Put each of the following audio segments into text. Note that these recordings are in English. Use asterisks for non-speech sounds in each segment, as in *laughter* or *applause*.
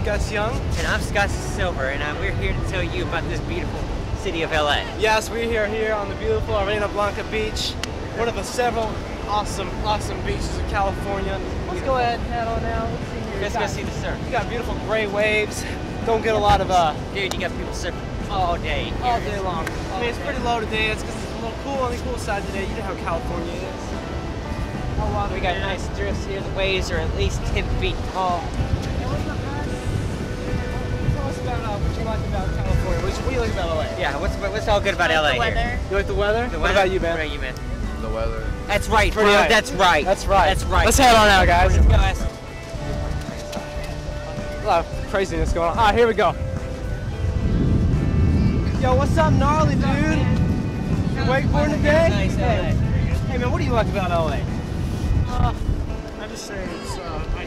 I'm Gus Young. And I'm Scott Silver, and uh, we're here to tell you about this beautiful city of LA. Yes, we are here here on the beautiful Arena Blanca Beach, one of the several awesome, awesome beaches of California. Let's go ahead and head on out. Let's see here. Let's go see the surf. You got beautiful gray waves. Don't get a lot of uh Dude, you got people surfing all day. all day long. I mean, it's pretty low today. It's because it's a little cool on the cool side today. You know how California is. We got nice drifts here. The waves are at least 10 feet tall. California. What, what do you like about LA? Yeah, what's what's all good about Like LA the here? weather. You like the weather? The what about you, man? What about you, man? The weather. That's right, bro. Pretty nice. That's right. That's right. That's right. Let's head on out, guys. Let's go, guys. A lot of craziness going on. Ah, here we go. Yo, what's up, gnarly dude? You wakeboarding today? Nice, hey. hey, man, what do you like about LA? Uh, I just say it's uh, nice.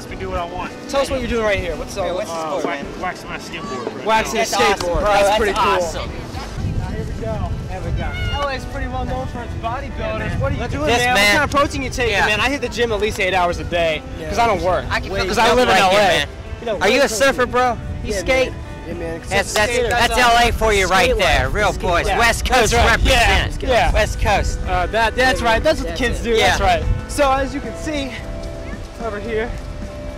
Lets me do what I want. Tell us what you're doing right here. What's up? Yeah, what's Uh, Sport, wax, man. wax my skateboard. Right Waxing now. That's skateboard. awesome, bro. That's That's pretty cool. awesome. Now, here we go. There we go. LA is pretty well known for its bodybuilders. what are you Look at doing, this, man? man. What kind of protein you taking, Yeah. man? I hit the gym at least eight hours a day because I don't work. I can feel Because the I live in LA. here, man. You know, Are you a surfer, bro? You Yeah, skate? Man. Yeah, man. That's that's that's uh, LA for you right skate there. Real Skate boys. life. West Coast right. represent. Yeah, yeah. West Coast. Uh, that that's right. That's what the kids do. Yeah. That's right. So as you can see over here,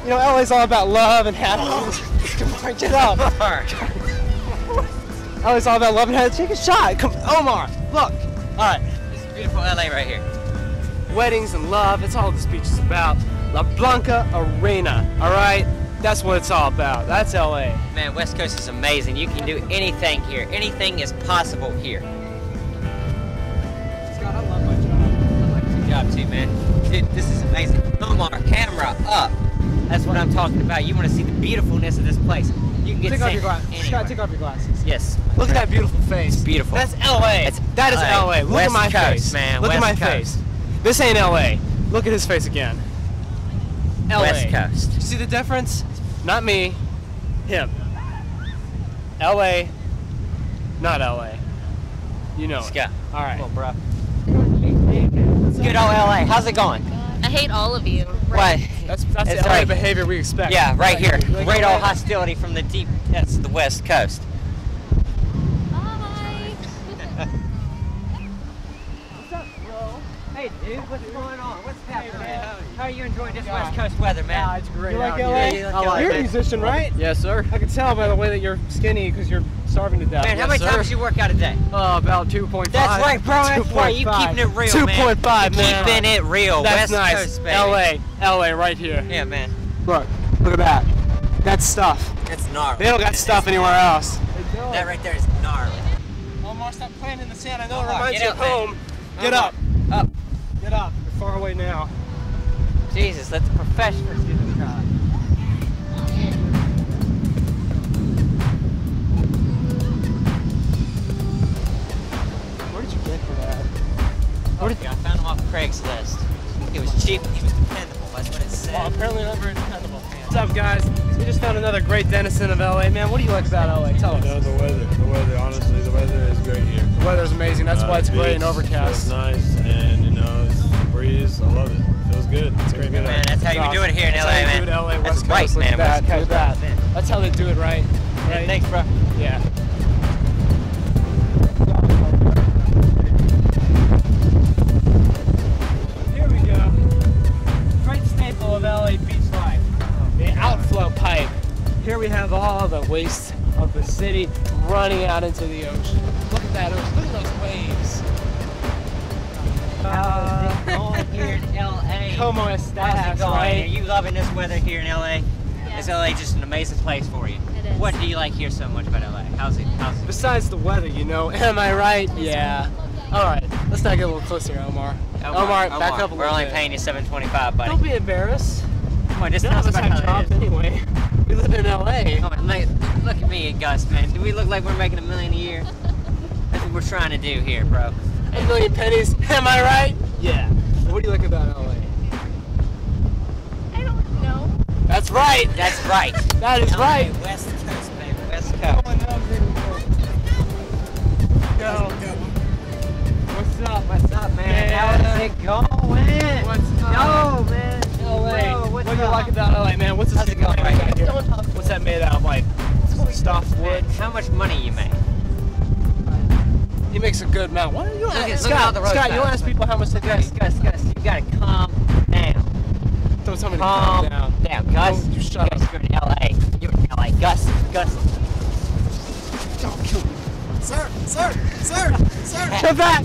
you know, LA's all about love and happiness. Come on, get up. Omar. LA's all about love and happiness. Take a shot. Come, Omar. Look. All right. This is beautiful LA right here. Weddings and love. That's all this beach is about. La Blanca Arena. All right. That's what it's all about. That's LA. Man, West Coast is amazing. You can do anything here. Anything is possible here. Scott, I love my job. I like your job too, man. Dude, this is amazing. Omar, camera up. That's what I'm talking about. You want to see the beautifulness of this place. You can get Take off sick your glasses. anywhere. Scott, take off your glasses. Yes. Look at that beautiful face. It's beautiful. That's LA. It's that is LA. LA. Look West at my Coast, face, man. Look West at my Coast. face. This ain't LA. Look at his face again. LA. West Coast. You see the difference? Not me. Him. LA. Not LA. You know. Let's it. go. All right. Come on, bro. Good old LA. How's it going? I hate all of you. Why? That's that's It's the LA right. behavior we expect. Yeah, right here. Like, Great LA. old hostility from the deep that's the West Coast. Bye. Hey, dude, what's going on? What's happening? man. How are you enjoying this Yeah. West Coast weather, man? Yeah, it's great. You like LA? Yeah, you like I LA, You're a man. musician, right? Yes, sir. I can tell by the way that you're skinny because you're starving to death. Man, how Yes, many sir. times you work out a day? Uh, about 2.5. That's right, bro. That's right. You 2.5. keeping it real, 2.5, man. man. Keeping it real. That's West nice. Coast, baby. LA, LA, right here. Yeah, man. Look, look at that. That's stuff. That's gnarly. They don't got stuff anywhere else. That right there is gnarly. Omar, stop playing in the sand. I know Omar, it reminds get you up, of man. home. Get Omar, up. Up. Get up. You're far away now. Jesus, let the professionals do the job. Cheap he was dependable. That's what it said. Well, apparently not very dependable. What's up, guys? We just found another great denizen of LA. Man, what do you like about LA? Tell us. You know, the weather. The weather, honestly, the weather is great here. The weather's amazing. That's Uh, why it's the great and overcast. Feels nice, and you know, it's the breeze. I love it. Feels good. It's great. good. Man, that's how you do it here in That's LA, how you man. do it in LA, That's West right, Coast. Look man. at that. Look at that. That's how they do it, right? Yeah, Right? thanks, bro. Yeah. Waste of the city running out into the ocean. Look at that ocean. Look at those waves. How's it going here in LA? Como How's it going? Are you loving this weather here in LA? Is LA just an amazing place for you? It is. What do you like here so much about LA? How's it? How's it? Besides the weather, you know. *laughs* Am I right? Yeah. All right. Let's not get a little closer, Omar. Omar, back up a little We're only bit. paying you seven twenty-five, buddy. Don't be embarrassed. Come on, just None tell of us us about have how jobs anyway. *laughs* We live in LA. Come on, look, look at me and Gus, man. Do we look like we're making a million a year? That's what we're trying to do here, bro. A million pennies. Am I right? Yeah. What do you like about LA? I don't know. That's right. That's right. That is right. West stuffed wood? How much money you make? He makes a good amount. What are you Look at- look Scott, at how the Scott, you bad. ask people how much they Gus, make. Gus, Gus, you gotta calm down. Don't tell me to Calm calm down. down, Gus. Don't you shut Gus, up. you're in LA. You're in LA. Gus, Gus. Don't kill me. Sir, sir, sir, sir. Come back!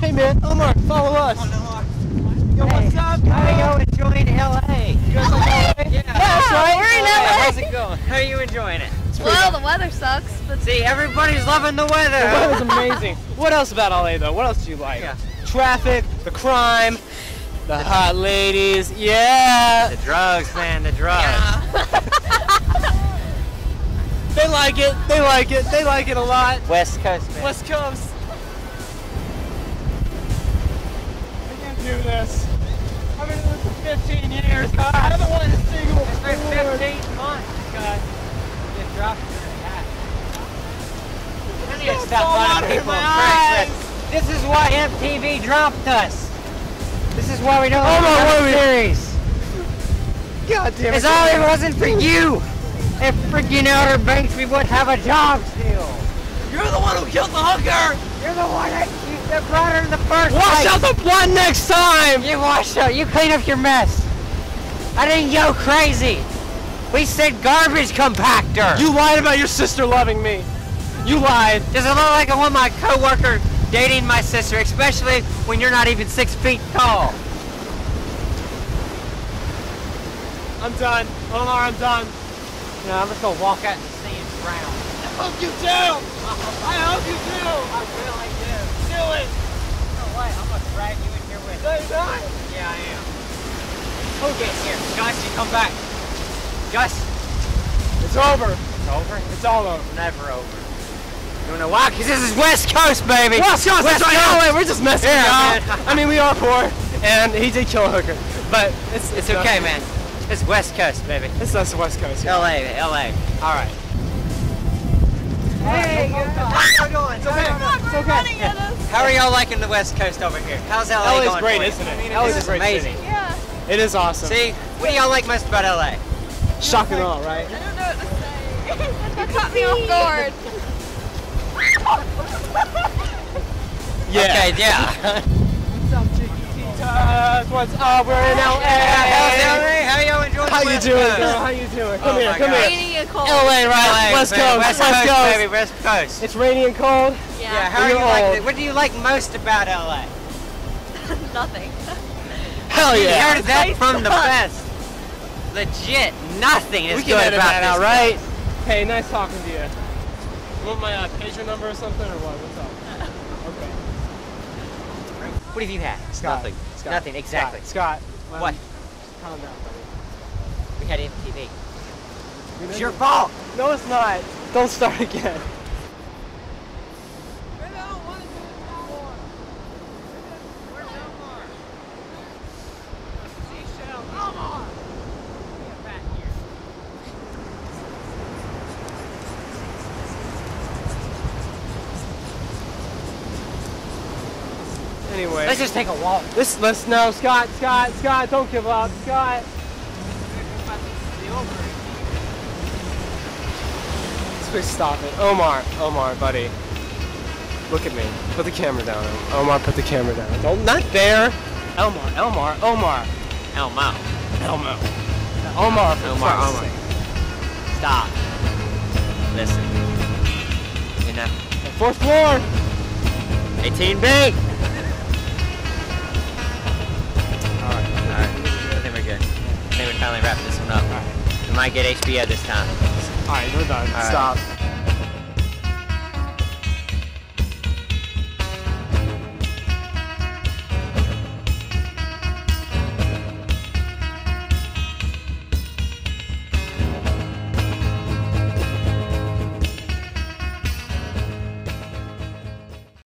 hey man, Omar, follow us. Yo, what's up, How are guys? you enjoying LA? You guys like LA? Yeah, that's right. we're in Yeah, LA. How's it going? How are you enjoying it? Well, the weather sucks, but See, everybody's loving the weather. The weather's *laughs* amazing. What else about LA though? What else do you like? Yeah. Traffic, the crime, the hot ladies. Yeah. The drugs, man, the drugs. *laughs* They like it. They like it. They like it a lot. West Coast, man. West Coast. I can't do this. I've been doing this for 15 years. I haven't won a single It's been award. 15 months, guys. Just dropped it in the hat. I need to Got stop foam running out in people my on This is why MTV dropped us. This is why we don't Oh, have my another word. series. God damn it. It's all it wasn't for you. If freaking Outer Banks, we would have a job still. You're the one who killed the hooker. You're the one that you that brought her in the first Wash place. out the blood next time. You wash out. You clean up your mess. I didn't go crazy. We said garbage compactor. You lied about your sister loving me. You lied. Does it look like I want my coworker dating my sister, especially when you're not even six feet tall? I'm done. Omar, I'm done. You know, I'm just gonna walk out and see and drown. I hope you do. *laughs* I hope you do. I really do. Do it. No way. I'm gonna drag you in here with me. Say that. Yeah, I am. Okay, here. Gus, you come back. Gus. It's over. It's over? It's all over. Never over. You know why? Because this is West Coast, baby. West Coast, West that's right. Coast. We're just messing Yeah, around. man. I mean, we are poor, and he did kill a hooker, but it's It's okay, man. It's West Coast, baby. It's us, the West Coast. LA, LA. All right. hey, It's okay. It's okay. running at. How are y'all liking the West Coast over here? How's LA LA is going great, for isn't it? I mean, LA is great amazing. city. Yeah, It is awesome. See, what do y'all like most about LA? Shock and awe, right? I don't know what to say. *laughs* you caught me off guard. *laughs* Yeah. Okay, yeah. *laughs* What's up, Chiquititas? What's up? We're in LA. How's LA? How y'all enjoying How the you doing, Coast? girl? How you doing? Come Oh here, come God. here. Raining and cold. LA, right? LA, West man, Coast, West, West Coast, Coast. baby, West Coast. It's rainy and cold. yeah, Yeah, how are You're like? old. What do you like most about LA? *laughs* nothing. Hell We yeah. heard that Place from the best. Legit, nothing is we can good edit about that out, this right? place. Hey, nice talking to you. You want my uh, pager number or something, or what? What's up? *laughs* Okay. What have you had? Scott. Nothing. Scott. Nothing, exactly. Scott. Scott. What? Calm down, buddy. We had MTV. We It's know your fault. No, it's not. Don't start *laughs* again. Anyway, Let's just take a walk. this let's no Scott, Scott, Scott, don't give up, Scott. Please stop it, Omar, Omar, buddy. Look at me. Put the camera down. Omar, put the camera down. Don't not there. Elmar, Elmar, Omar, Elmo. Elmo. Omar, for Omar, Omar. Stop. Listen. You know, Fourth floor. 18 might get HBO this time. All right, we're done. All right. Stop.